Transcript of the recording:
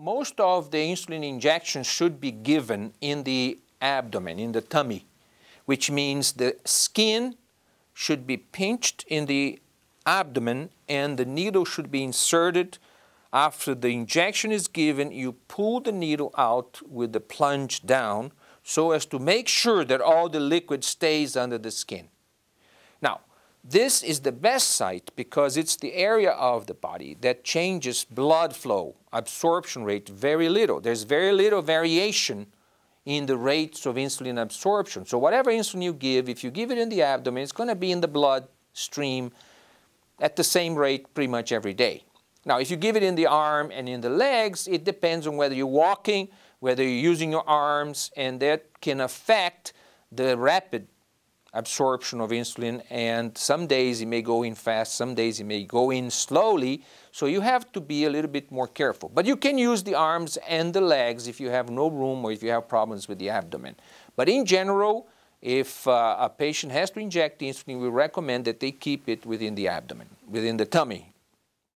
most of the insulin injections should be given in the abdomen, in the tummy, which means the skin should be pinched in the abdomen and the needle should be inserted. After the injection is given, you pull the needle out with the plunge down so as to make sure that all the liquid stays under the skin. This is the best site because it's the area of the body that changes blood flow, absorption rate very little. There's very little variation in the rates of insulin absorption. So whatever insulin you give, if you give it in the abdomen, it's going to be in the blood stream at the same rate pretty much every day. Now, if you give it in the arm and in the legs, it depends on whether you're walking, whether you're using your arms, and that can affect the rapid absorption of insulin and some days it may go in fast, some days it may go in slowly. So you have to be a little bit more careful. But you can use the arms and the legs if you have no room or if you have problems with the abdomen. But in general, if uh, a patient has to inject insulin, we recommend that they keep it within the abdomen, within the tummy,